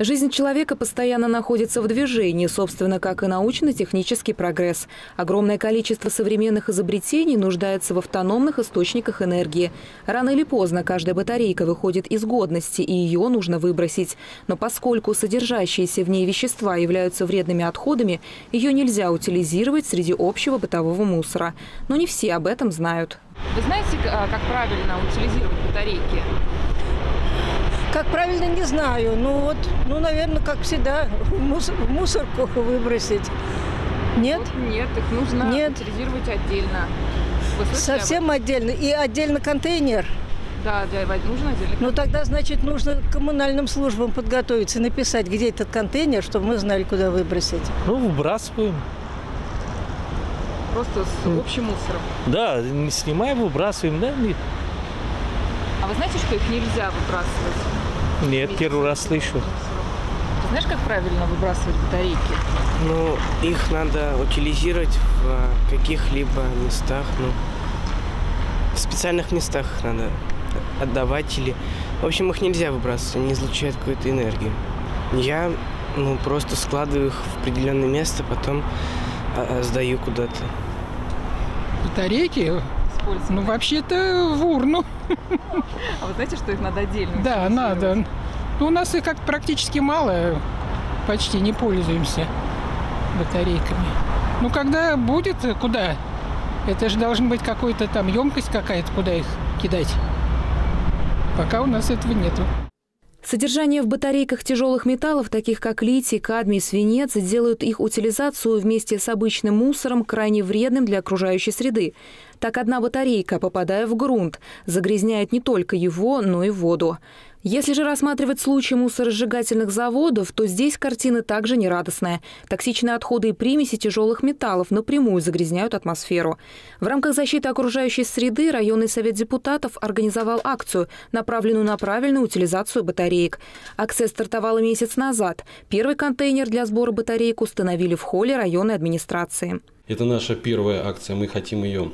Жизнь человека постоянно находится в движении, собственно, как и научно-технический прогресс. Огромное количество современных изобретений нуждается в автономных источниках энергии. Рано или поздно каждая батарейка выходит из годности, и ее нужно выбросить. Но поскольку содержащиеся в ней вещества являются вредными отходами, ее нельзя утилизировать среди общего бытового мусора. Но не все об этом знают. Вы знаете, как правильно утилизировать батарейки? Как правильно, не знаю. Ну вот, ну, наверное, как всегда, в, мусор, в мусорку выбросить. Нет? Вот нет, их нужно нет. утилизировать отдельно. Совсем отдельно. И отдельно контейнер. Да, для, нужно отдельно. Ну тогда, значит, нужно коммунальным службам подготовиться, написать, где этот контейнер, чтобы мы знали, куда выбросить. Ну, выбрасываем. Просто с общим мусором? Да, не снимаем, выбрасываем, да. А вы знаете, что их нельзя выбрасывать? Нет, первый раз слышу. Ты знаешь, как правильно выбрасывать батарейки? Ну, их надо утилизировать в а, каких-либо местах, ну, в специальных местах надо отдавать или... В общем, их нельзя выбрасывать, они излучают какую-то энергию. Я, ну, просто складываю их в определенное место, потом а, а, сдаю куда-то. Батарейки? Ну, вообще-то в урну. А вы знаете, что их надо отдельно? Да, надо. Ну, у нас их как практически мало, почти не пользуемся батарейками. Ну, когда будет, куда? Это же должна быть какая-то там емкость какая-то, куда их кидать. Пока у нас этого нету. Содержание в батарейках тяжелых металлов, таких как литий, кадмий, свинец, делают их утилизацию вместе с обычным мусором крайне вредным для окружающей среды. Так одна батарейка, попадая в грунт, загрязняет не только его, но и воду. Если же рассматривать случай мусоросжигательных заводов, то здесь картина также нерадостная. Токсичные отходы и примеси тяжелых металлов напрямую загрязняют атмосферу. В рамках защиты окружающей среды районный совет депутатов организовал акцию, направленную на правильную утилизацию батареек. Акция стартовала месяц назад. Первый контейнер для сбора батареек установили в холле районной администрации. Это наша первая акция. Мы хотим ее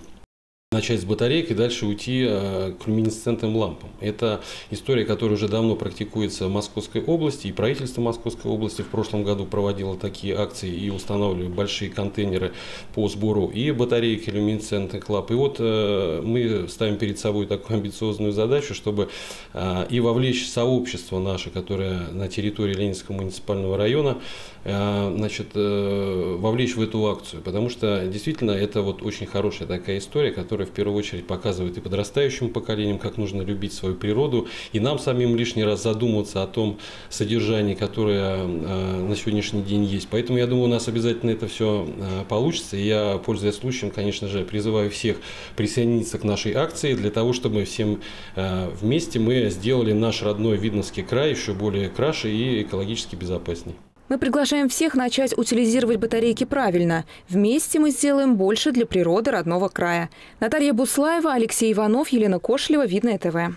начать с батареек и дальше уйти э, к люминесцентным лампам. Это история, которая уже давно практикуется в Московской области, и правительство Московской области в прошлом году проводило такие акции и устанавливали большие контейнеры по сбору и батареек, и люминесцентных ламп. И вот э, мы ставим перед собой такую амбициозную задачу, чтобы э, и вовлечь сообщество наше, которое на территории Ленинского муниципального района, значит, вовлечь в эту акцию, потому что действительно это вот очень хорошая такая история, которая которая в первую очередь показывает и подрастающим поколениям, как нужно любить свою природу, и нам самим лишний раз задумываться о том содержании, которое э, на сегодняшний день есть. Поэтому я думаю, у нас обязательно это все э, получится. И я, пользуясь случаем, конечно же, призываю всех присоединиться к нашей акции для того, чтобы всем э, вместе мы сделали наш родной Видновский край еще более краше и экологически безопаснее. Мы приглашаем всех начать утилизировать батарейки правильно. Вместе мы сделаем больше для природы родного края. Наталья Буслаева, Алексей Иванов, Елена Кошлева, Видное ТВ.